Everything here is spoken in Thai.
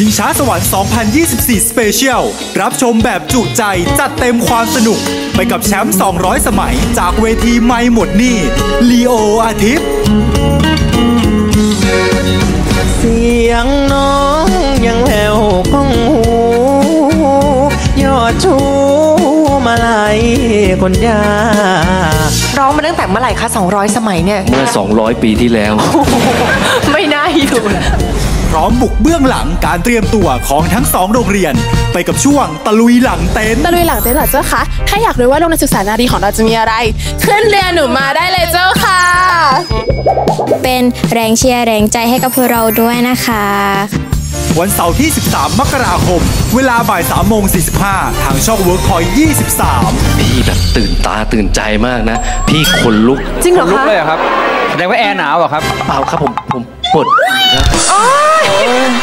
ชิงช้าสวรรค์ 2024 Special รับชมแบบจุใจจัดเต็มความสนุก ไปกับแชมป์ 200 สมัย จากเวทีไม่หมดหนี่ลีโออาทิตย์ เสียงน้องยังแผ่วก้องหู ยอดชูมาลายคนยากร้องมาตั้งแต่เมื่อไหร่คะ 200 สมัยเนี่ย เมื่อ 200 ปีที่แล้ว ไม่น่าอยู่พร้อ มบุกเบื้องหลังการเตรียมตัวของทั้งสองโรงเรียน ไปกับช่วงตะลุยหลังเต็นท์ตะลุยหลังเต็นท์เหรอเจ้าคะถ้าอยากรู้ว่าโรงเรียนศึกษานารีของเราจะมีอะไร ขึ้นเรียนหนูมาได้เลยเจ้าค่ะ เป็นแรงเชียร์แรงใจให้กับพวกเราด้วยนะคะ วันเสาร์ที่ 13 มกราคม เวลาบ่าย3โมง45 ทางช่อง Workpoint 23 พี่แบบตื่นตาตื่นใจมากนะ พี่ขนลุกจริงเหรอลุกคะเลยเหรอครับแสดงว่าแอร์หนาวเหรอครับ เปล่าครับผมผมปวดครับ Lord